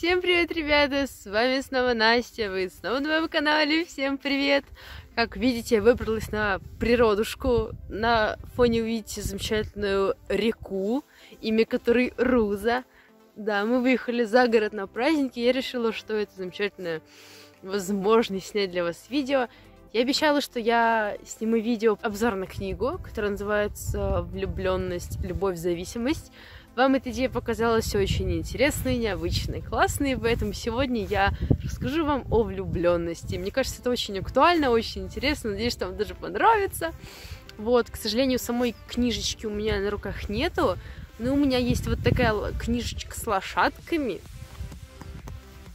Всем привет, ребята! С вами снова Настя, вы снова на моем канале. Всем привет! Как видите, я выбралась на природушку. На фоне увидите замечательную реку, имя которой Руза. Да, мы выехали за город на праздники, я решила, что это замечательная возможность снять для вас видео. Я обещала, что я сниму видео обзор на книгу, которая называется «Влюбленность, любовь, зависимость». Вам эта идея показалась очень интересной, необычной, классной, поэтому сегодня я расскажу вам о влюбленности. Мне кажется, это очень актуально, очень интересно, надеюсь, что вам даже понравится. Вот, к сожалению, самой книжечки у меня на руках нету, но у меня есть вот такая книжечка с лошадками,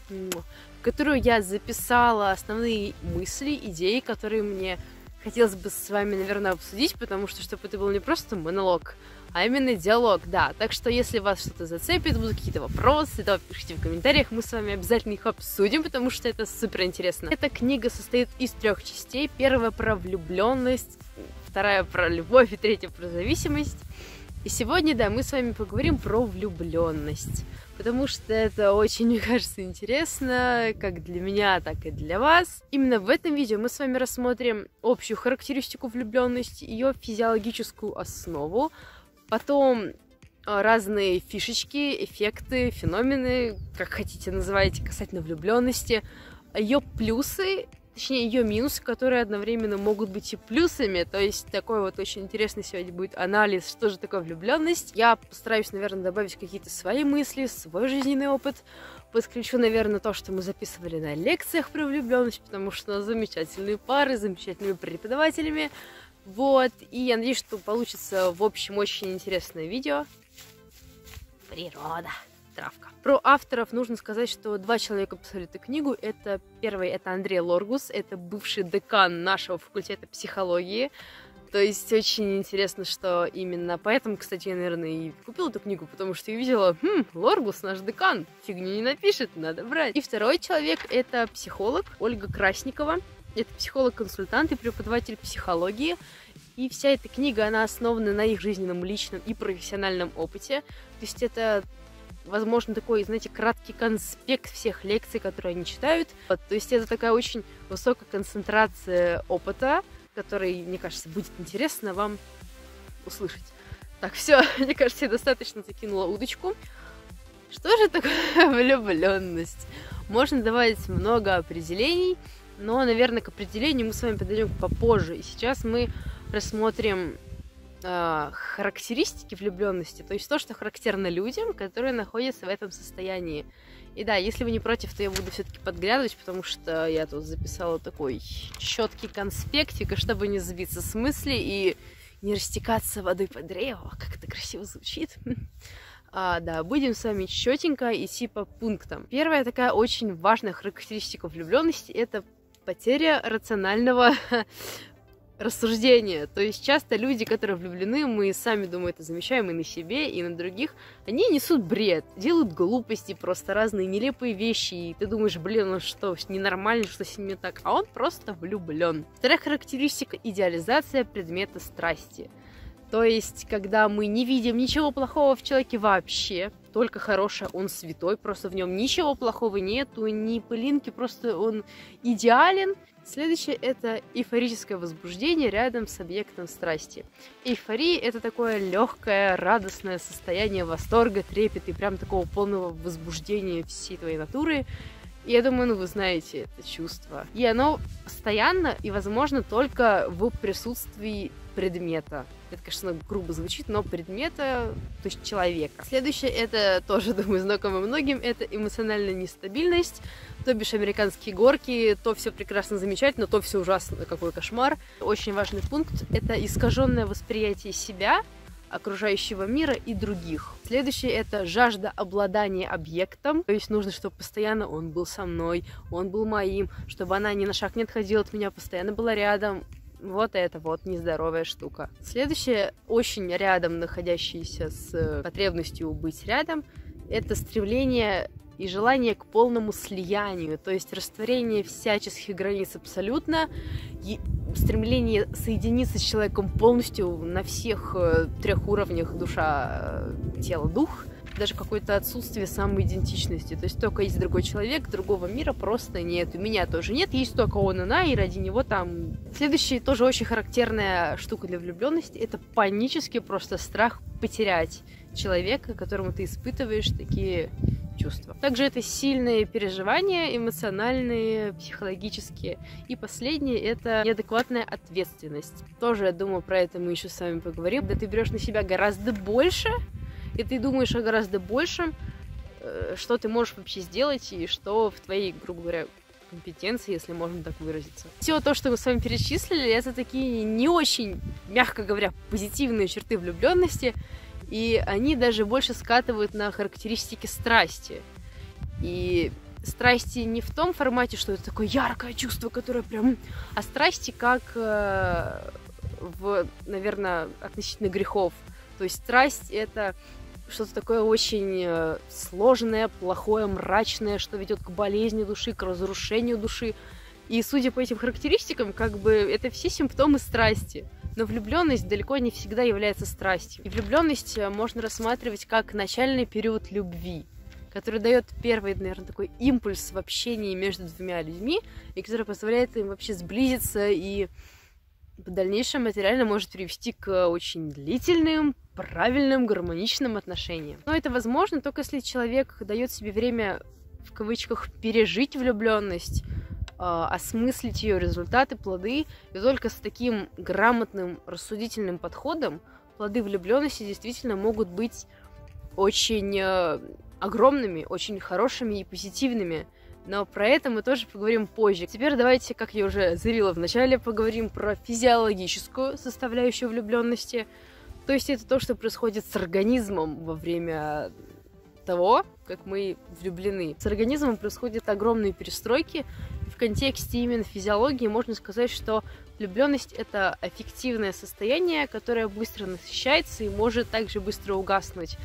в которую я записала основные мысли, идеи, которые мне хотелось бы с вами, наверное, обсудить, потому что, чтобы это был не просто монолог, а именно диалог, да. Так что, если вас что-то зацепит, будут какие-то вопросы, то пишите в комментариях, мы с вами обязательно их обсудим, потому что это супер интересно. Эта книга состоит из трех частей. Первая про влюбленность, вторая про любовь и третья про зависимость. И сегодня, да, мы с вами поговорим про влюбленность, потому что это очень, мне кажется, интересно, как для меня, так и для вас. Именно в этом видео мы с вами рассмотрим общую характеристику влюбленности, ее физиологическую основу, Потом а, разные фишечки, эффекты, феномены, как хотите называйте, касательно влюбленности, ее плюсы, точнее ее минусы, которые одновременно могут быть и плюсами. То есть такой вот очень интересный сегодня будет анализ, что же такое влюбленность. Я постараюсь, наверное, добавить какие-то свои мысли, свой жизненный опыт. Подключу, наверное, то, что мы записывали на лекциях про влюбленность, потому что у нас замечательные пары, замечательными преподавателями. Вот, и я надеюсь, что получится, в общем, очень интересное видео. Природа. Травка. Про авторов нужно сказать, что два человека писали эту книгу. Это первый, это Андрей Лоргус, это бывший декан нашего факультета психологии. То есть очень интересно, что именно поэтому, кстати, я, наверное, и купила эту книгу, потому что я видела, хм, Лоргус, наш декан, фигню не напишет, надо брать. И второй человек — это психолог Ольга Красникова. Это психолог-консультант и преподаватель психологии. И вся эта книга, она основана на их жизненном, личном и профессиональном опыте. То есть это, возможно, такой, знаете, краткий конспект всех лекций, которые они читают. Вот, то есть это такая очень высокая концентрация опыта, который, мне кажется, будет интересно вам услышать. Так, все, мне кажется, я достаточно закинула удочку. Что же такое влюбленность? Можно давать много определений, но, наверное, к определению мы с вами подойдем попозже. И сейчас мы рассмотрим э, характеристики влюбленности, то есть то, что характерно людям, которые находятся в этом состоянии. И да, если вы не против, то я буду все-таки подглядывать, потому что я тут записала такой четкий конспектик, чтобы не сбиться с мысли и не растекаться водой по древу, как это красиво звучит. А, да, будем с вами четенько идти по пунктам. Первая такая очень важная характеристика влюбленности это потеря рационального рассуждения. То есть часто люди, которые влюблены, мы сами, думаю, это замечаем и на себе, и на других, они несут бред, делают глупости, просто разные нелепые вещи, и ты думаешь, блин, ну что, ненормально, что с ними так, а он просто влюблен. Вторая характеристика – идеализация предмета страсти. То есть, когда мы не видим ничего плохого в человеке вообще, только хорошее, он святой, просто в нем ничего плохого нету, ни пылинки, просто он идеален. Следующее – это эйфорическое возбуждение рядом с объектом страсти. Эйфория – это такое легкое, радостное состояние восторга, трепета и прям такого полного возбуждения всей твоей натуры. Я думаю, ну вы знаете это чувство. И оно постоянно и, возможно, только в присутствии предмета. Это, конечно, грубо звучит, но предмета, то есть человека. Следующее, это тоже, думаю, знакомо многим, это эмоциональная нестабильность, то бишь американские горки, то все прекрасно замечательно, то все ужасно, какой кошмар. Очень важный пункт – это искаженное восприятие себя, окружающего мира и других. Следующее это жажда обладания объектом, то есть нужно, чтобы постоянно он был со мной, он был моим, чтобы она ни на шаг не отходила от меня, постоянно была рядом, вот это вот нездоровая штука. Следующее, очень рядом находящееся с потребностью быть рядом, это стремление и желание к полному слиянию, то есть растворение всяческих границ абсолютно, и стремление соединиться с человеком полностью на всех э, трех уровнях душа, э, тело, дух. Даже какое-то отсутствие самоидентичности. То есть только есть другой человек, другого мира просто нет. У меня тоже нет, есть только он и она, и ради него там... Следующая тоже очень характерная штука для влюбленности это панический просто страх потерять человека, которому ты испытываешь такие чувства. Также это сильные переживания, эмоциональные, психологические. И последнее — это неадекватная ответственность. Тоже, я думаю, про это мы еще с вами поговорим. Когда ты берешь на себя гораздо больше, и ты думаешь о гораздо большем, э, что ты можешь вообще сделать и что в твоей, грубо говоря, компетенции, если можно так выразиться. Все то, что мы с вами перечислили, это такие не очень, мягко говоря, позитивные черты влюбленности, и они даже больше скатывают на характеристики страсти. И страсти не в том формате, что это такое яркое чувство, которое прям... А страсти как э, в, наверное, относительно грехов. То есть страсть — это что-то такое очень э, сложное, плохое, мрачное, что ведет к болезни души, к разрушению души. И судя по этим характеристикам, как бы это все симптомы страсти. Но влюбленность далеко не всегда является страстью. И влюбленность э, можно рассматривать как начальный период любви, который дает первый, наверное, такой импульс в общении между двумя людьми, и который позволяет им вообще сблизиться и в дальнейшем материально может привести к очень длительным, правильным, гармоничным отношениям. Но это возможно только если человек дает себе время в кавычках пережить влюбленность, а, осмыслить ее результаты, плоды, и только с таким грамотным, рассудительным подходом плоды влюбленности действительно могут быть очень э, огромными, очень хорошими и позитивными. Но про это мы тоже поговорим позже. Теперь давайте, как я уже заявила в начале, поговорим про физиологическую составляющую влюбленности. То есть это то, что происходит с организмом во время того, как мы влюблены. С организмом происходят огромные перестройки, в контексте именно физиологии можно сказать, что влюбленность это эффективное состояние, которое быстро насыщается и может также быстро угаснуть.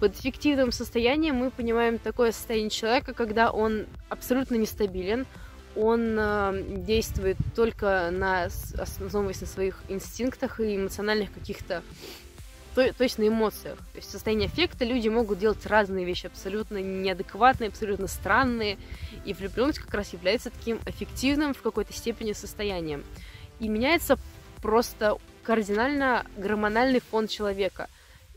Под эффективным состоянием мы понимаем такое состояние человека, когда он абсолютно нестабилен, он э, действует только на, основываясь на своих инстинктах и эмоциональных каких-то то, то эмоциях. То есть в состоянии аффекта люди могут делать разные вещи, абсолютно неадекватные, абсолютно странные. И влюбленность как раз является таким эффективным в какой-то степени состоянием. И меняется просто кардинально гормональный фон человека.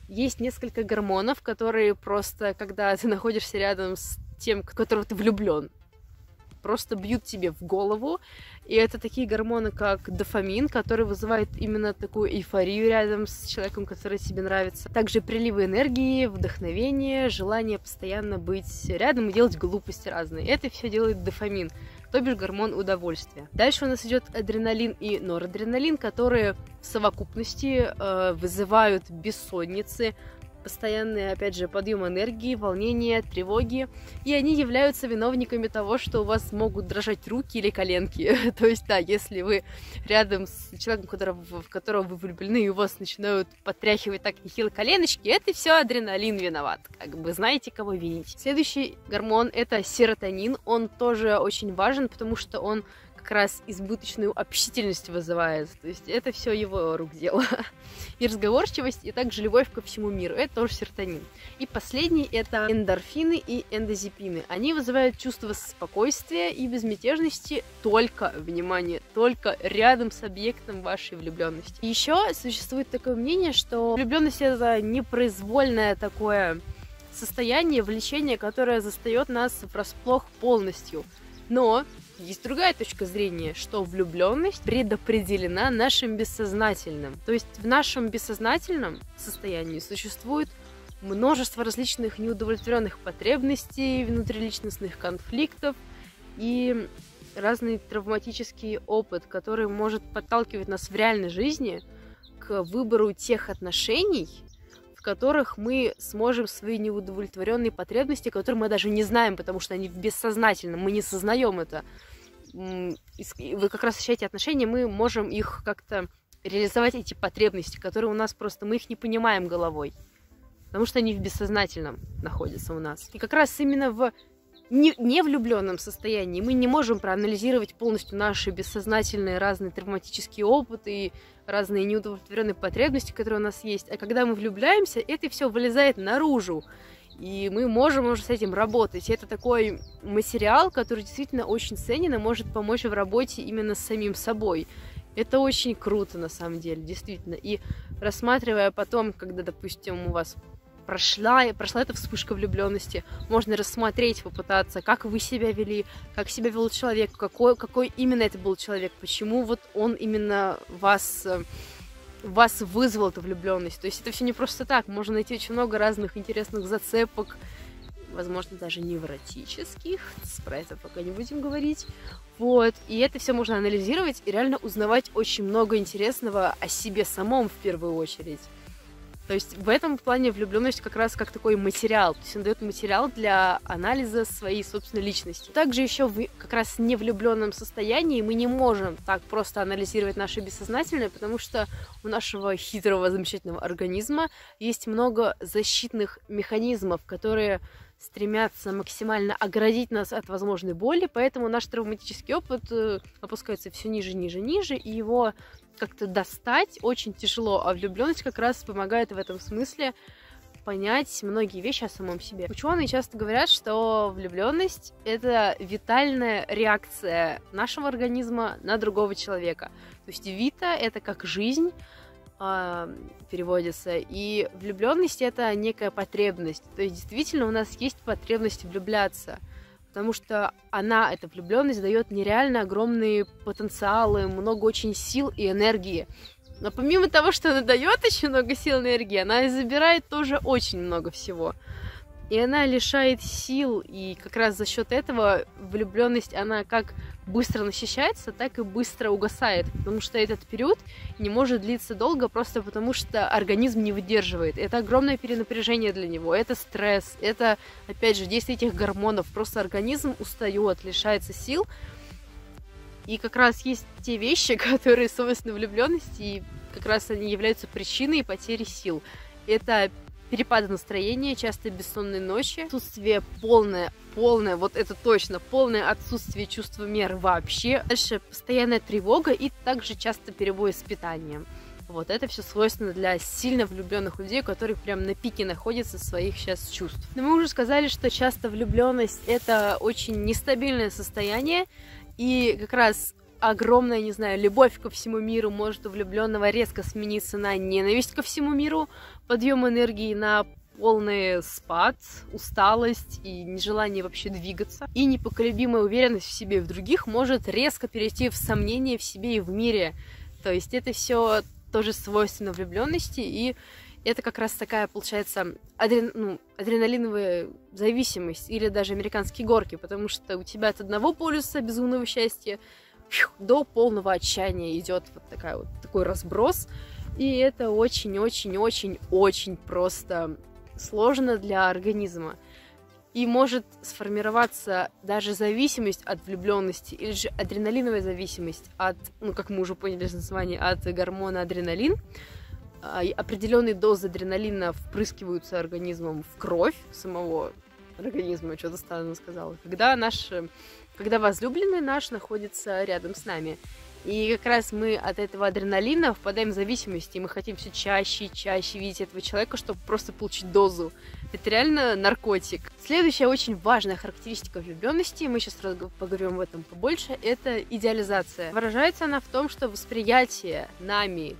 Есть несколько гормонов, которые просто, когда ты находишься рядом с тем, в которого ты влюблен, просто бьют тебе в голову. И это такие гормоны, как дофамин, который вызывает именно такую эйфорию рядом с человеком, который тебе нравится. Также приливы энергии, вдохновение, желание постоянно быть рядом и делать глупости разные. Это все делает дофамин то бишь гормон удовольствия. Дальше у нас идет адреналин и норадреналин, которые в совокупности э, вызывают бессонницы, постоянный, опять же, подъем энергии, волнения, тревоги, и они являются виновниками того, что у вас могут дрожать руки или коленки. То есть, да, если вы рядом с человеком, которого, в которого вы влюблены, и у вас начинают потряхивать так нехило коленочки, это все адреналин виноват. Как бы знаете, кого винить. Следующий гормон это серотонин. Он тоже очень важен, потому что он как раз избыточную общительность вызывает. То есть это все его рук дело. И разговорчивость, и также любовь ко всему миру. Это тоже серотонин. И последний это эндорфины и эндозипины. Они вызывают чувство спокойствия и безмятежности только, внимание, только рядом с объектом вашей влюбленности. Еще существует такое мнение, что влюбленность это непроизвольное такое состояние, влечение, которое застает нас врасплох полностью. Но есть другая точка зрения, что влюбленность предопределена нашим бессознательным. То есть в нашем бессознательном состоянии существует множество различных неудовлетворенных потребностей, внутриличностных конфликтов и разный травматический опыт, который может подталкивать нас в реальной жизни к выбору тех отношений, которых мы сможем свои неудовлетворенные потребности, которые мы даже не знаем, потому что они в бессознательном, мы не сознаем это, вы как раз ощущаете отношения, мы можем их как-то реализовать эти потребности, которые у нас просто, мы их не понимаем головой, потому что они в бессознательном находятся у нас. И как раз именно в не, не влюбленном состоянии мы не можем проанализировать полностью наши бессознательные разные травматические опыты и разные неудовлетворенные потребности, которые у нас есть. А когда мы влюбляемся, это все вылезает наружу. И мы можем уже с этим работать. Это такой материал, который действительно очень ценен и может помочь в работе именно с самим собой. Это очень круто, на самом деле, действительно. И рассматривая потом, когда, допустим, у вас прошла, прошла эта вспышка влюбленности, можно рассмотреть, попытаться, как вы себя вели, как себя вел человек, какой, какой именно это был человек, почему вот он именно вас вас вызвал эту влюбленность. То есть это все не просто так. Можно найти очень много разных интересных зацепок, возможно, даже невротических. Про это пока не будем говорить. Вот. И это все можно анализировать и реально узнавать очень много интересного о себе самом в первую очередь. То есть в этом плане влюбленность как раз как такой материал. То есть он дает материал для анализа своей собственной личности. Также еще в как раз не влюбленном состоянии мы не можем так просто анализировать наше бессознательное, потому что у нашего хитрого, замечательного организма есть много защитных механизмов, которые стремятся максимально оградить нас от возможной боли, поэтому наш травматический опыт э, опускается все ниже, ниже, ниже, и его как-то достать очень тяжело, а влюбленность как раз помогает в этом смысле понять многие вещи о самом себе. Ученые часто говорят, что влюбленность это витальная реакция нашего организма на другого человека. То есть вита это как жизнь э, переводится, и влюбленность это некая потребность. То есть действительно у нас есть потребность влюбляться потому что она, эта влюбленность, дает нереально огромные потенциалы, много очень сил и энергии. Но помимо того, что она дает очень много сил и энергии, она и забирает тоже очень много всего и она лишает сил, и как раз за счет этого влюбленность, она как быстро насыщается, так и быстро угасает, потому что этот период не может длиться долго, просто потому что организм не выдерживает. Это огромное перенапряжение для него, это стресс, это, опять же, действие этих гормонов, просто организм устает, лишается сил, и как раз есть те вещи, которые свойственны влюбленности, и как раз они являются причиной потери сил. Это перепады настроения, часто бессонные ночи, отсутствие полное, полное, вот это точно, полное отсутствие чувства меры вообще. Дальше постоянная тревога и также часто перебои с питанием. Вот это все свойственно для сильно влюбленных людей, которые прям на пике находятся своих сейчас чувств. Но мы уже сказали, что часто влюбленность это очень нестабильное состояние, и как раз огромная, не знаю, любовь ко всему миру может у влюбленного резко смениться на ненависть ко всему миру, подъем энергии на полный спад, усталость и нежелание вообще двигаться. И непоколебимая уверенность в себе и в других может резко перейти в сомнение в себе и в мире. То есть это все тоже свойственно влюбленности, и это как раз такая, получается, адрен... ну, адреналиновая зависимость или даже американские горки, потому что у тебя от одного полюса безумного счастья до полного отчаяния идет вот такая вот такой разброс. И это очень-очень-очень-очень просто сложно для организма. И может сформироваться даже зависимость от влюбленности или же адреналиновая зависимость от, ну, как мы уже поняли из названия, от гормона адреналин. А, определенные дозы адреналина впрыскиваются организмом в кровь самого организма, что-то странно сказала. Когда наш когда возлюбленный наш находится рядом с нами. И как раз мы от этого адреналина впадаем в зависимость, и мы хотим все чаще и чаще видеть этого человека, чтобы просто получить дозу. Это реально наркотик. Следующая очень важная характеристика влюбленности, мы сейчас поговорим об этом побольше, это идеализация. Выражается она в том, что восприятие нами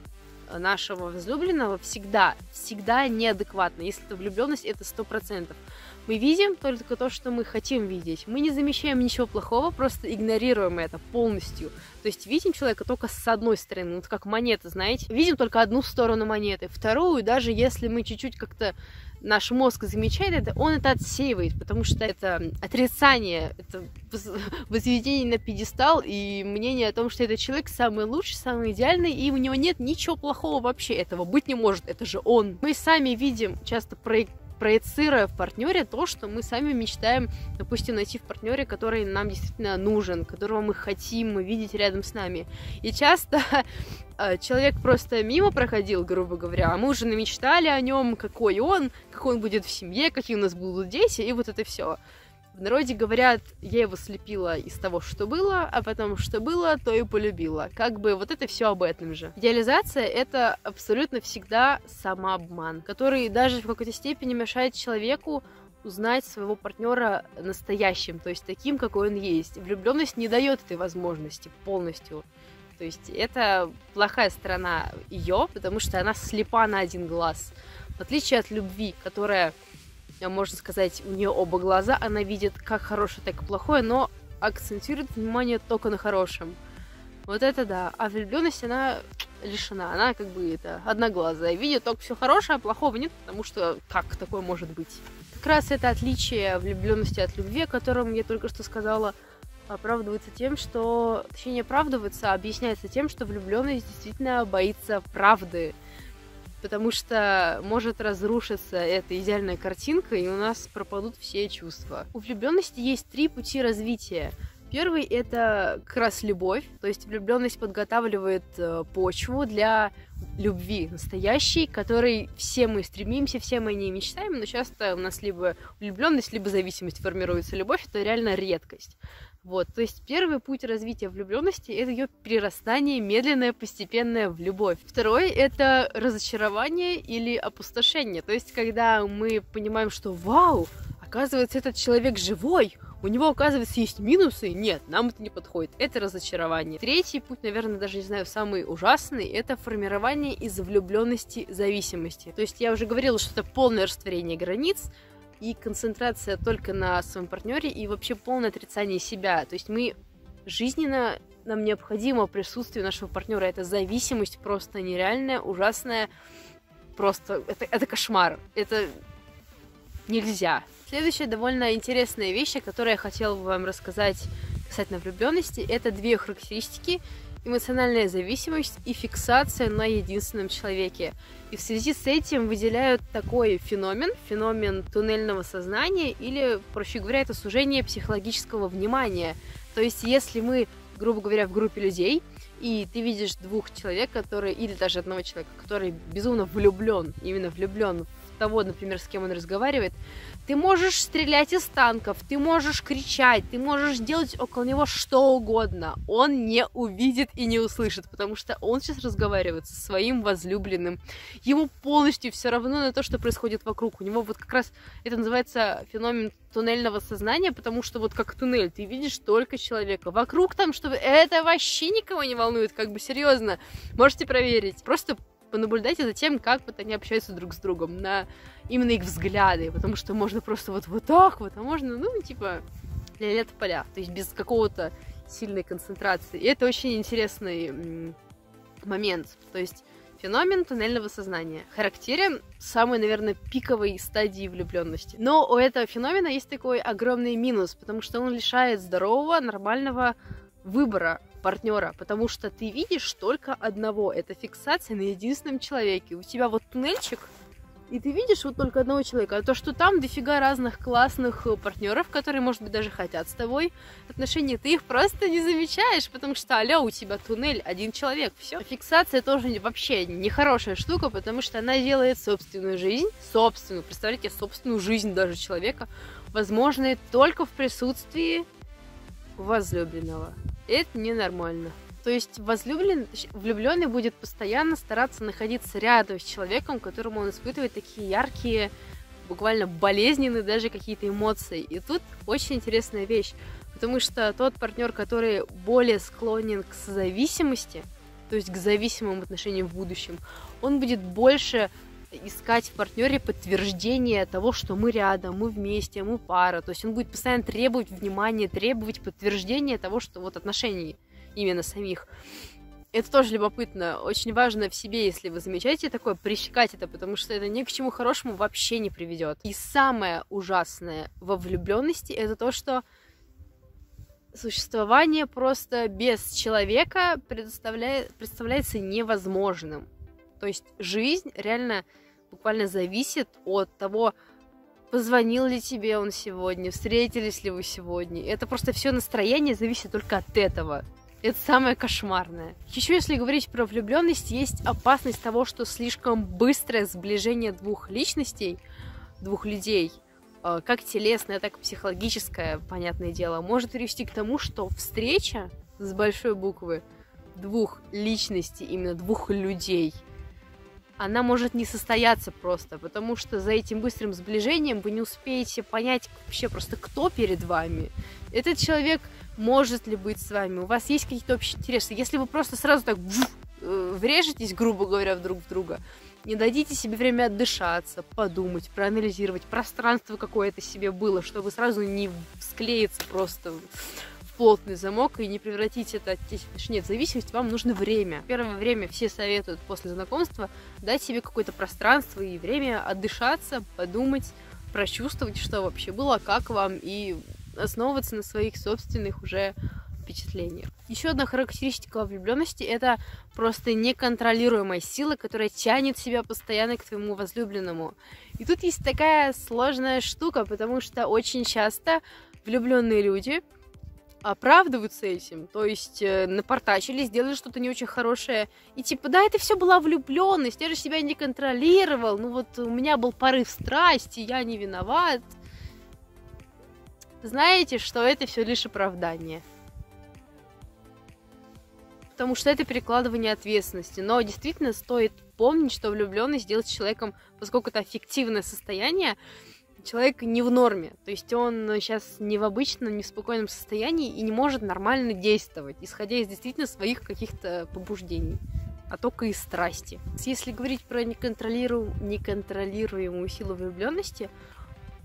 нашего возлюбленного всегда, всегда неадекватно. Если это влюбленность, это сто процентов. Мы видим только то, что мы хотим видеть. Мы не замечаем ничего плохого, просто игнорируем это полностью. То есть видим человека только с одной стороны, вот как монета, знаете. Видим только одну сторону монеты. Вторую, даже если мы чуть-чуть как-то наш мозг замечает это, он это отсеивает, потому что это отрицание, это возведение на пьедестал и мнение о том, что этот человек самый лучший, самый идеальный, и у него нет ничего плохого вообще, этого быть не может, это же он. Мы сами видим часто проект проецируя в партнере то, что мы сами мечтаем, допустим, найти в партнере, который нам действительно нужен, которого мы хотим видеть рядом с нами. И часто э, человек просто мимо проходил, грубо говоря, а мы уже намечтали о нем, какой он, какой он будет в семье, какие у нас будут дети, и вот это все. В народе говорят, я его слепила из того, что было, а потом, что было, то и полюбила. Как бы вот это все об этом же. Идеализация — это абсолютно всегда самообман, который даже в какой-то степени мешает человеку узнать своего партнера настоящим, то есть таким, какой он есть. Влюбленность не дает этой возможности полностью. То есть это плохая сторона ее, потому что она слепа на один глаз. В отличие от любви, которая, можно сказать, у нее оба глаза, она видит как хорошее, так и плохое, но акцентирует внимание только на хорошем. Вот это да. А влюбленность, она лишена. Она как бы это одноглазая. Видит только все хорошее, а плохого нет, потому что как такое может быть? Как раз это отличие влюбленности от любви, о котором я только что сказала, оправдывается тем, что... Точнее, не оправдывается, а объясняется тем, что влюбленность действительно боится правды. Потому что может разрушиться эта идеальная картинка, и у нас пропадут все чувства. У влюбленности есть три пути развития. Первый это как раз любовь, то есть влюбленность подготавливает э, почву для любви настоящей, которой все мы стремимся, все мы не мечтаем, но часто у нас либо влюбленность, либо зависимость формируется. Любовь это реально редкость. Вот, то есть первый путь развития влюбленности это ее перерастание медленное, постепенное в любовь. Второй это разочарование или опустошение, то есть когда мы понимаем, что вау, оказывается этот человек живой, у него, оказывается, есть минусы. Нет, нам это не подходит. Это разочарование. Третий путь, наверное, даже не знаю, самый ужасный, это формирование из влюбленности зависимости. То есть я уже говорила, что это полное растворение границ, и концентрация только на своем партнере и вообще полное отрицание себя. То есть мы жизненно нам необходимо присутствие нашего партнера. Это зависимость просто нереальная, ужасная. Просто это, это кошмар. Это нельзя. Следующая довольно интересная вещь, о которой я хотела бы вам рассказать касательно влюбленности, это две характеристики эмоциональная зависимость и фиксация на единственном человеке. И в связи с этим выделяют такой феномен, феномен туннельного сознания, или, проще говоря, это сужение психологического внимания. То есть, если мы, грубо говоря, в группе людей, и ты видишь двух человек, которые, или даже одного человека, который безумно влюблен, именно влюблен того, например, с кем он разговаривает, ты можешь стрелять из танков, ты можешь кричать, ты можешь делать около него что угодно. Он не увидит и не услышит, потому что он сейчас разговаривает со своим возлюбленным. Ему полностью все равно на то, что происходит вокруг. У него вот как раз это называется феномен туннельного сознания, потому что вот как туннель, ты видишь только человека. Вокруг там, чтобы это вообще никого не волнует, как бы серьезно. Можете проверить. Просто понаблюдайте за тем, как вот они общаются друг с другом, на именно их взгляды, потому что можно просто вот, вот так вот, а можно, ну, типа, лета поля, то есть без какого-то сильной концентрации. И это очень интересный момент, то есть феномен туннельного сознания. Характерен самой, наверное, пиковой стадии влюбленности. Но у этого феномена есть такой огромный минус, потому что он лишает здорового, нормального выбора партнера, потому что ты видишь только одного. Это фиксация на единственном человеке. У тебя вот туннельчик, и ты видишь вот только одного человека. А то, что там дофига разных классных э, партнеров, которые, может быть, даже хотят с тобой отношения, ты их просто не замечаешь, потому что, алло, у тебя туннель, один человек, все. Фиксация тоже вообще нехорошая штука, потому что она делает собственную жизнь, собственную, представляете, собственную жизнь даже человека, возможной только в присутствии возлюбленного. Это ненормально. То есть возлюблен, влюбленный будет постоянно стараться находиться рядом с человеком, которому он испытывает такие яркие, буквально болезненные даже какие-то эмоции. И тут очень интересная вещь, потому что тот партнер, который более склонен к зависимости, то есть к зависимым отношениям в будущем, он будет больше искать в партнере подтверждение того, что мы рядом, мы вместе, мы пара. То есть он будет постоянно требовать внимания, требовать подтверждения того, что вот отношений именно самих. Это тоже любопытно. Очень важно в себе, если вы замечаете такое, пресекать это, потому что это ни к чему хорошему вообще не приведет. И самое ужасное во влюбленности это то, что существование просто без человека представляет, представляется невозможным. То есть жизнь реально буквально зависит от того, позвонил ли тебе он сегодня, встретились ли вы сегодня. Это просто все настроение зависит только от этого. Это самое кошмарное. Еще если говорить про влюбленность, есть опасность того, что слишком быстрое сближение двух личностей, двух людей, э, как телесное, так и психологическое, понятное дело, может привести к тому, что встреча с большой буквы двух личностей, именно двух людей – она может не состояться просто, потому что за этим быстрым сближением вы не успеете понять вообще просто, кто перед вами. Этот человек может ли быть с вами, у вас есть какие-то общие интересы. Если вы просто сразу так э, врежетесь, грубо говоря, друг в друга, не дадите себе время отдышаться, подумать, проанализировать, пространство какое-то себе было, чтобы сразу не склеиться просто плотный замок и не превратить это точнее, в зависимость, вам нужно время. Первое время все советуют после знакомства дать себе какое-то пространство и время отдышаться, подумать, прочувствовать, что вообще было, как вам, и основываться на своих собственных уже впечатлениях. Еще одна характеристика влюбленности это просто неконтролируемая сила, которая тянет себя постоянно к твоему возлюбленному. И тут есть такая сложная штука, потому что очень часто влюбленные люди оправдываются этим, то есть э, напортачили, сделали что-то не очень хорошее, и типа, да, это все была влюбленность, я же себя не контролировал, ну вот у меня был порыв страсти, я не виноват. Знаете, что это все лишь оправдание потому что это перекладывание ответственности. Но действительно стоит помнить, что влюбленность делает с человеком, поскольку это аффективное состояние, человек не в норме. То есть он сейчас не в обычном, не в спокойном состоянии и не может нормально действовать, исходя из действительно своих каких-то побуждений а только из страсти. Если говорить про неконтролиру... неконтролируемую силу влюбленности,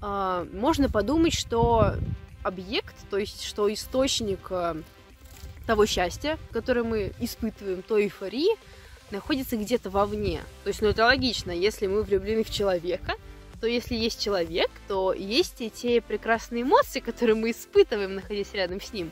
э, можно подумать, что объект, то есть что источник э, того счастья, которое мы испытываем, той эйфории, находится где-то вовне. То есть, ну это логично, если мы влюблены в человека, то если есть человек, то есть и те прекрасные эмоции, которые мы испытываем, находясь рядом с ним.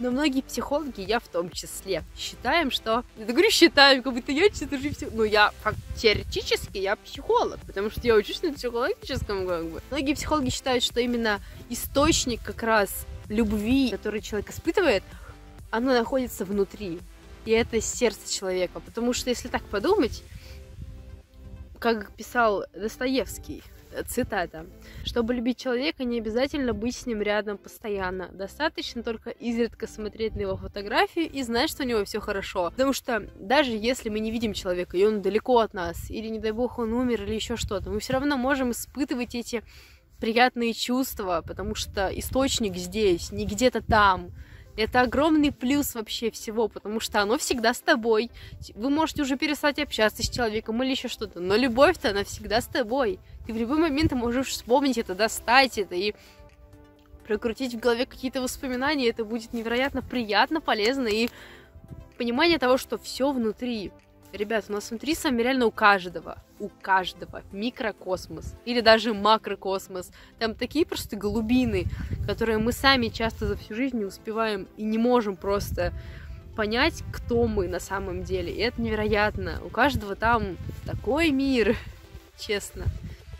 Но многие психологи, я в том числе, считаем, что... Я говорю, считаем, как будто я что-то же. Ну, я теоретически, я психолог, потому что я учусь на психологическом как бы. Многие психологи считают, что именно источник как раз любви, который человек испытывает, оно находится внутри. И это сердце человека. Потому что если так подумать, как писал Достоевский, цитата, «Чтобы любить человека, не обязательно быть с ним рядом постоянно. Достаточно только изредка смотреть на его фотографию и знать, что у него все хорошо. Потому что даже если мы не видим человека, и он далеко от нас, или, не дай бог, он умер, или еще что-то, мы все равно можем испытывать эти приятные чувства, потому что источник здесь, не где-то там, это огромный плюс вообще всего, потому что оно всегда с тобой. Вы можете уже перестать общаться с человеком или еще что-то, но любовь-то она всегда с тобой. Ты в любой момент можешь вспомнить это, достать это и прокрутить в голове какие-то воспоминания. Это будет невероятно приятно, полезно и понимание того, что все внутри. Ребят, у нас внутри с вами реально у каждого, у каждого микрокосмос или даже макрокосмос. Там такие просто глубины, которые мы сами часто за всю жизнь не успеваем и не можем просто понять, кто мы на самом деле. И это невероятно. У каждого там такой мир, честно.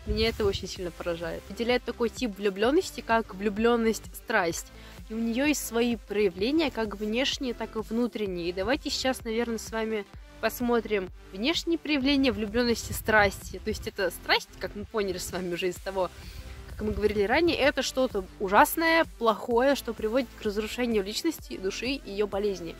Меня это очень сильно поражает. Выделяет такой тип влюбленности, как влюбленность страсть. И у нее есть свои проявления, как внешние, так и внутренние. И давайте сейчас, наверное, с вами посмотрим внешние проявления влюбленности страсти. То есть это страсть, как мы поняли с вами уже из того, как мы говорили ранее, это что-то ужасное, плохое, что приводит к разрушению личности, души и ее болезни.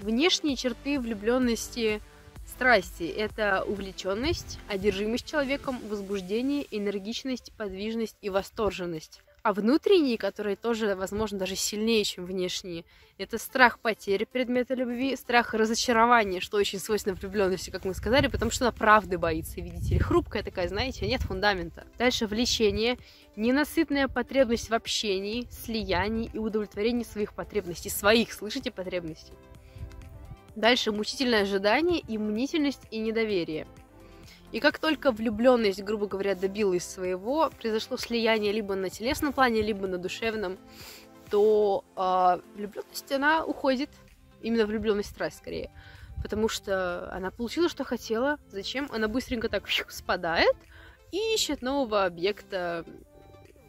Внешние черты влюбленности страсти – это увлеченность, одержимость человеком, возбуждение, энергичность, подвижность и восторженность. А внутренние, которые тоже, возможно, даже сильнее, чем внешние, это страх потери предмета любви, страх разочарования, что очень свойственно влюбленности, как мы сказали, потому что она правды боится, видите ли. Хрупкая такая, знаете, нет фундамента. Дальше влечение, ненасытная потребность в общении, слиянии и удовлетворении своих потребностей, своих, слышите, потребностей. Дальше мучительное ожидание, и мнительность и недоверие – и как только влюбленность, грубо говоря, добилась своего, произошло слияние либо на телесном плане, либо на душевном, то э, влюбленность, она уходит. Именно влюбленность страсть скорее. Потому что она получила, что хотела. Зачем? Она быстренько так спадает и ищет нового объекта,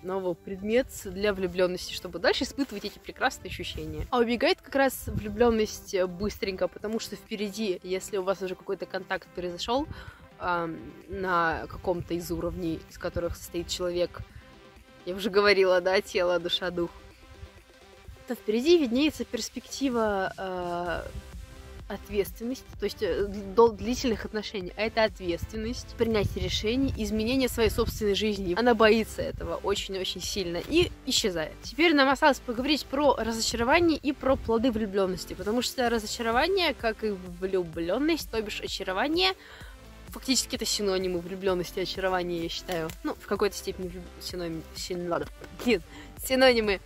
нового предмет для влюбленности, чтобы дальше испытывать эти прекрасные ощущения. А убегает как раз влюбленность быстренько, потому что впереди, если у вас уже какой-то контакт произошел, на каком-то из уровней, из которых состоит человек, я уже говорила, да, тело, душа, дух, то впереди виднеется перспектива э, ответственность, то есть э, длительных отношений, а это ответственность, принятие решений, изменение своей собственной жизни. Она боится этого очень-очень сильно и исчезает. Теперь нам осталось поговорить про разочарование и про плоды влюбленности, потому что разочарование, как и влюбленность, то бишь очарование, фактически это синонимы влюбленности и очарования, я считаю. Ну, в какой-то степени влюб... синоним... Син... Блин, синонимы.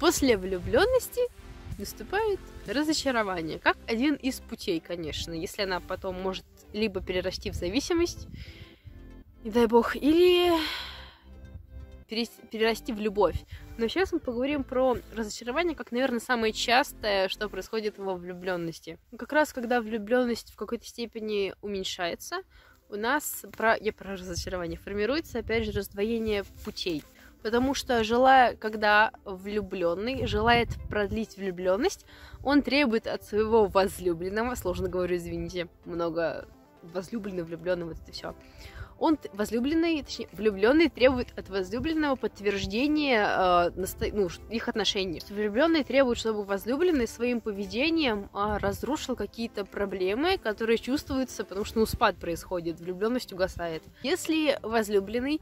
После влюбленности наступает разочарование, как один из путей, конечно, если она потом может либо перерасти в зависимость, не дай бог, или перерасти в любовь. Но сейчас мы поговорим про разочарование, как, наверное, самое частое, что происходит во влюбленности. Как раз, когда влюбленность в какой-то степени уменьшается, у нас про, я про разочарование формируется, опять же, раздвоение путей. Потому что желая, когда влюбленный желает продлить влюбленность, он требует от своего возлюбленного, сложно говорю, извините, много возлюбленного, влюбленного, вот это все. Он возлюбленный, точнее, влюбленный требует от возлюбленного подтверждения э, насто... ну, их отношений. Влюбленный требует, чтобы возлюбленный своим поведением э, разрушил какие-то проблемы, которые чувствуются, потому что ну, спад происходит, влюбленность угасает. Если возлюбленный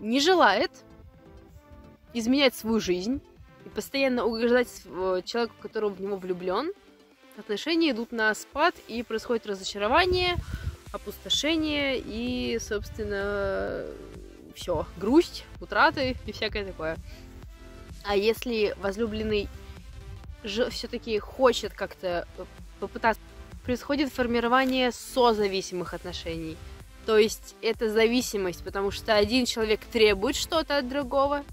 не желает изменять свою жизнь и постоянно угождать э, человеку, которого в него влюблен, отношения идут на спад и происходит разочарование, опустошение и, собственно, все, грусть, утраты и всякое такое. А если возлюбленный все-таки хочет как-то попытаться, происходит формирование созависимых отношений. То есть это зависимость, потому что один человек требует что-то от другого,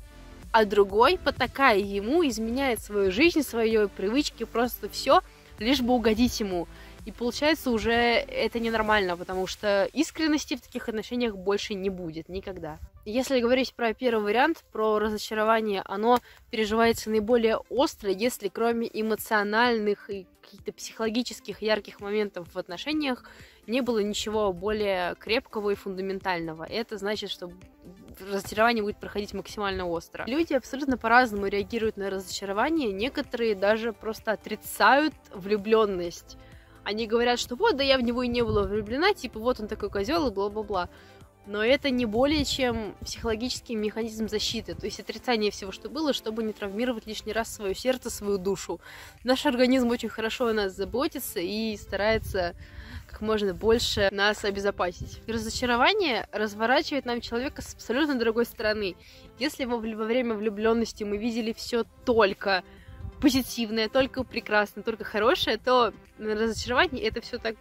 а другой, потакая ему, изменяет свою жизнь, свои привычки, просто все, лишь бы угодить ему. И получается уже это ненормально, потому что искренности в таких отношениях больше не будет никогда. Если говорить про первый вариант, про разочарование, оно переживается наиболее остро, если кроме эмоциональных и каких-то психологических ярких моментов в отношениях не было ничего более крепкого и фундаментального. Это значит, что разочарование будет проходить максимально остро. Люди абсолютно по-разному реагируют на разочарование. Некоторые даже просто отрицают влюбленность. Они говорят, что вот, да я в него и не была влюблена, типа вот он такой козел и бла-бла-бла. Но это не более чем психологический механизм защиты, то есть отрицание всего, что было, чтобы не травмировать лишний раз свое сердце, свою душу. Наш организм очень хорошо о нас заботится и старается как можно больше нас обезопасить. Разочарование разворачивает нам человека с абсолютно другой стороны. Если во время влюбленности мы видели все только позитивное, только прекрасное, только хорошее, то на разочаровании это все так...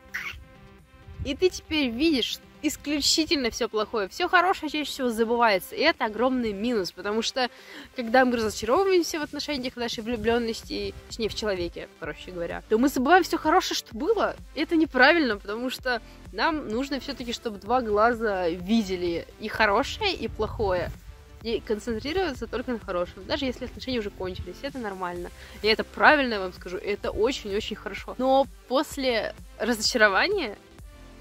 И ты теперь видишь исключительно все плохое. Все хорошее чаще всего забывается. И это огромный минус, потому что когда мы разочаровываемся в отношениях в нашей влюбленности, точнее в человеке, проще говоря, то мы забываем все хорошее, что было. И это неправильно, потому что нам нужно все-таки, чтобы два глаза видели и хорошее, и плохое. И концентрироваться только на хорошем. Даже если отношения уже кончились, это нормально. И это правильно, я вам скажу, это очень-очень хорошо. Но после разочарования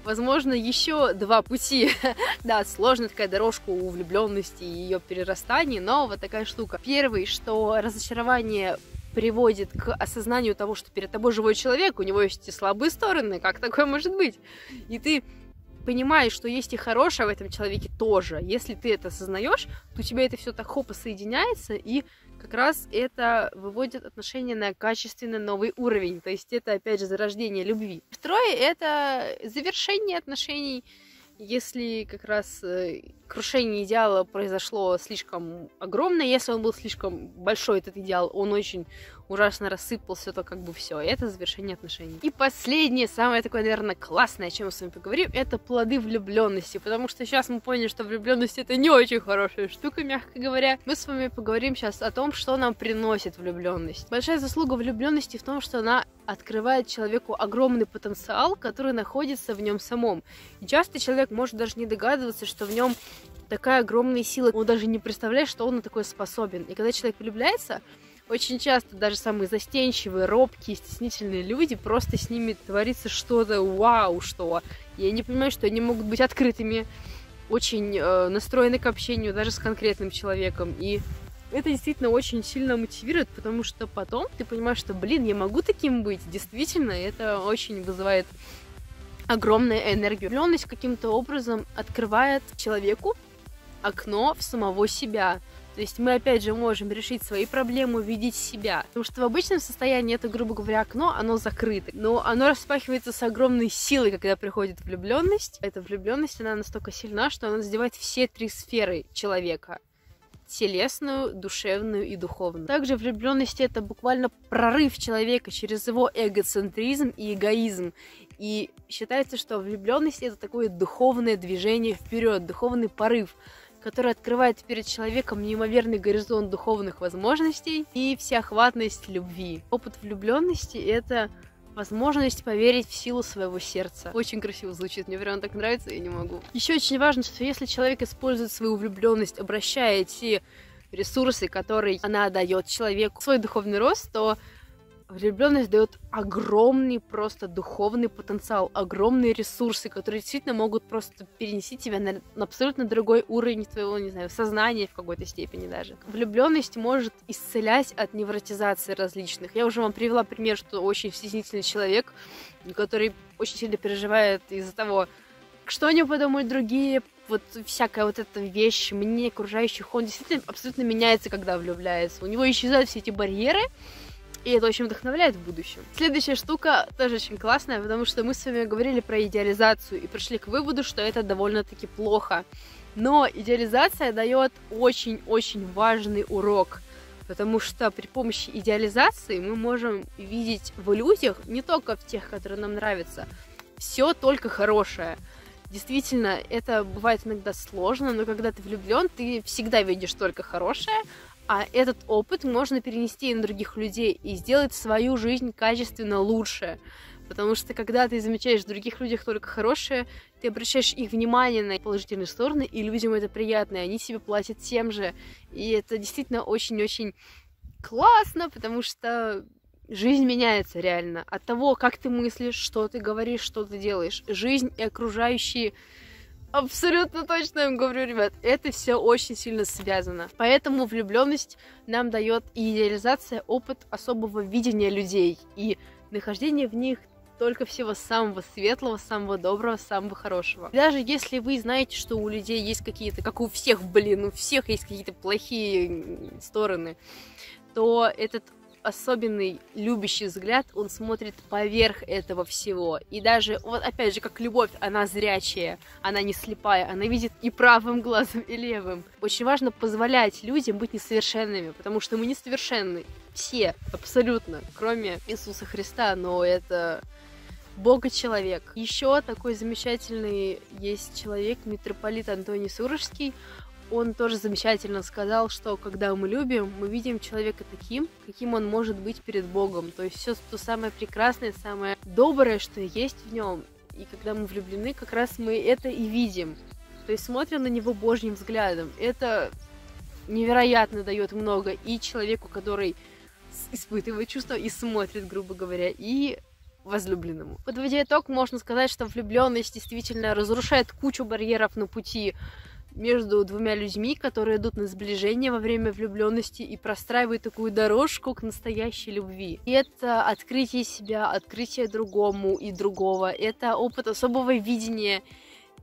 возможно, еще два пути. да, сложная такая дорожка у влюбленности и ее перерастания, но вот такая штука. Первый, что разочарование приводит к осознанию того, что перед тобой живой человек, у него есть и слабые стороны, как такое может быть? И ты понимаешь, что есть и хорошее в этом человеке тоже. Если ты это осознаешь, то у тебя это все так хопа соединяется, и как раз это выводит отношения на качественно новый уровень. То есть это, опять же, зарождение любви. Второе — это завершение отношений, если как раз э, крушение идеала произошло слишком огромное, если он был слишком большой, этот идеал, он очень ужасно рассыпался, то как бы все, это завершение отношений. И последнее, самое такое, наверное, классное, о чем мы с вами поговорим, это плоды влюбленности, потому что сейчас мы поняли, что влюбленность это не очень хорошая штука, мягко говоря. Мы с вами поговорим сейчас о том, что нам приносит влюбленность. Большая заслуга влюбленности в том, что она открывает человеку огромный потенциал, который находится в нем самом. И часто человек может даже не догадываться, что в нем такая огромная сила, он даже не представляет, что он на такое способен. И когда человек влюбляется, очень часто даже самые застенчивые, робкие, стеснительные люди, просто с ними творится что-то вау, что. И они понимают, что они могут быть открытыми, очень э, настроены к общению даже с конкретным человеком. И это действительно очень сильно мотивирует, потому что потом ты понимаешь, что, блин, я могу таким быть. Действительно, это очень вызывает огромную энергию. Влюбленность каким-то образом открывает человеку окно в самого себя. То есть мы, опять же, можем решить свои проблемы, увидеть себя. Потому что в обычном состоянии это, грубо говоря, окно, оно закрыто. Но оно распахивается с огромной силой, когда приходит влюбленность. Эта влюбленность, она настолько сильна, что она задевает все три сферы человека телесную, душевную и духовную. Также влюбленность это буквально прорыв человека через его эгоцентризм и эгоизм. И считается, что влюбленность это такое духовное движение вперед, духовный порыв, который открывает перед человеком неимоверный горизонт духовных возможностей и всеохватность любви. Опыт влюбленности это возможность поверить в силу своего сердца. Очень красиво звучит, мне прям так нравится, я не могу. Еще очень важно, что если человек использует свою влюбленность, обращая эти ресурсы, которые она дает человеку, свой духовный рост, то Влюбленность дает огромный просто духовный потенциал, огромные ресурсы, которые действительно могут просто перенести тебя на, на абсолютно другой уровень твоего, не знаю, сознания в какой-то степени даже. Влюбленность может исцелять от невротизации различных. Я уже вам привела пример, что очень стеснительный человек, который очень сильно переживает из-за того, что они подумают другие, вот всякая вот эта вещь, мне окружающих, он действительно абсолютно меняется, когда влюбляется. У него исчезают все эти барьеры, и это очень вдохновляет в будущем. Следующая штука тоже очень классная, потому что мы с вами говорили про идеализацию и пришли к выводу, что это довольно-таки плохо. Но идеализация дает очень-очень важный урок. Потому что при помощи идеализации мы можем видеть в людях, не только в тех, которые нам нравятся, все только хорошее. Действительно, это бывает иногда сложно, но когда ты влюблен, ты всегда видишь только хорошее, а этот опыт можно перенести и на других людей и сделать свою жизнь качественно лучше. Потому что когда ты замечаешь в других людях только хорошее, ты обращаешь их внимание на положительные стороны, и людям это приятно, и они тебе платят тем же. И это действительно очень-очень классно, потому что жизнь меняется реально. От того, как ты мыслишь, что ты говоришь, что ты делаешь. Жизнь и окружающие Абсолютно точно я вам говорю, ребят, это все очень сильно связано. Поэтому влюбленность нам дает идеализация опыт особого видения людей и нахождение в них только всего самого светлого, самого доброго, самого хорошего. Даже если вы знаете, что у людей есть какие-то, как у всех, блин, у всех есть какие-то плохие стороны, то этот особенный любящий взгляд, он смотрит поверх этого всего. И даже, вот опять же, как любовь, она зрячая, она не слепая, она видит и правым глазом, и левым. Очень важно позволять людям быть несовершенными, потому что мы несовершенны. Все, абсолютно, кроме Иисуса Христа, но это Бога-человек. Еще такой замечательный есть человек, митрополит Антоний Сурожский он тоже замечательно сказал, что когда мы любим, мы видим человека таким, каким он может быть перед Богом. То есть все то самое прекрасное, самое доброе, что есть в нем. И когда мы влюблены, как раз мы это и видим. То есть смотрим на него Божьим взглядом. Это невероятно дает много и человеку, который испытывает чувства и смотрит, грубо говоря, и возлюбленному. Подводя итог, можно сказать, что влюбленность действительно разрушает кучу барьеров на пути между двумя людьми, которые идут на сближение во время влюбленности и простраивают такую дорожку к настоящей любви. И это открытие себя, открытие другому и другого. Это опыт особого видения.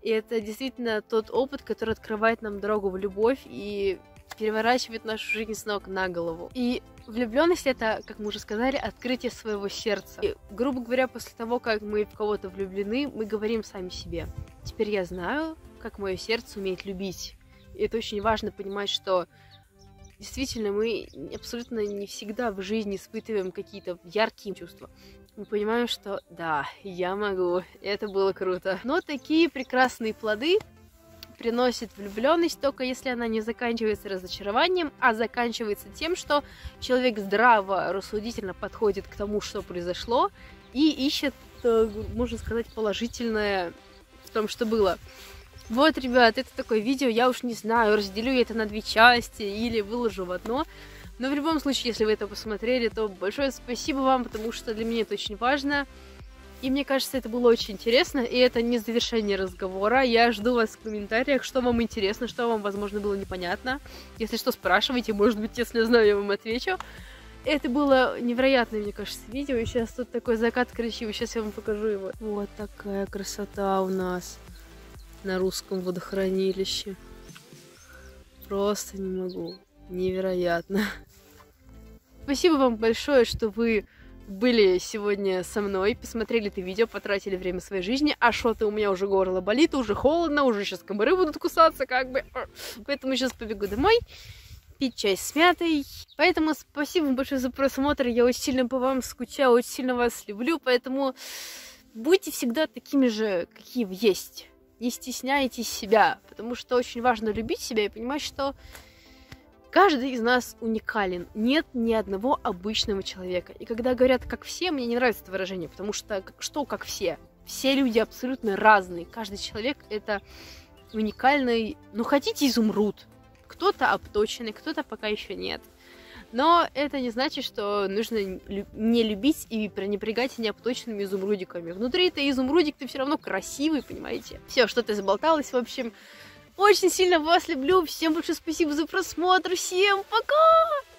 И это действительно тот опыт, который открывает нам дорогу в любовь и переворачивает нашу жизнь с ног на голову. И влюбленность это, как мы уже сказали, открытие своего сердца. И, грубо говоря, после того, как мы в кого-то влюблены, мы говорим сами себе. Теперь я знаю, как мое сердце умеет любить. И это очень важно понимать, что действительно мы абсолютно не всегда в жизни испытываем какие-то яркие чувства. Мы понимаем, что да, я могу, это было круто. Но такие прекрасные плоды приносит влюбленность только если она не заканчивается разочарованием, а заканчивается тем, что человек здраво, рассудительно подходит к тому, что произошло, и ищет, э, можно сказать, положительное в том, что было. Вот, ребят, это такое видео, я уж не знаю, разделю я это на две части или выложу в одно. Но в любом случае, если вы это посмотрели, то большое спасибо вам, потому что для меня это очень важно. И мне кажется, это было очень интересно, и это не завершение разговора. Я жду вас в комментариях, что вам интересно, что вам, возможно, было непонятно. Если что, спрашивайте, может быть, если я знаю, я вам отвечу. Это было невероятное, мне кажется, видео. И сейчас тут такой закат красивый. Сейчас я вам покажу его. Вот такая красота у нас на русском водохранилище. Просто не могу. Невероятно. Спасибо вам большое, что вы были сегодня со мной, посмотрели это видео, потратили время своей жизни, а что-то у меня уже горло болит, уже холодно, уже сейчас комары будут кусаться, как бы. Поэтому сейчас побегу домой пить чай с мятой. Поэтому спасибо большое за просмотр. Я очень сильно по вам скучаю, очень сильно вас люблю. Поэтому будьте всегда такими же, какие вы есть. Не стесняйтесь себя, потому что очень важно любить себя и понимать, что каждый из нас уникален. Нет ни одного обычного человека. И когда говорят как все, мне не нравится это выражение, потому что что как все? Все люди абсолютно разные. Каждый человек это уникальный, ну хотите изумруд, кто-то обточенный, кто-то пока еще нет. Но это не значит, что нужно не любить и пренебрегать необточенными изумрудиками. Внутри это изумрудик, ты все равно красивый, понимаете? Все, что-то заболталось, в общем. Очень сильно вас люблю. Всем большое спасибо за просмотр. Всем пока!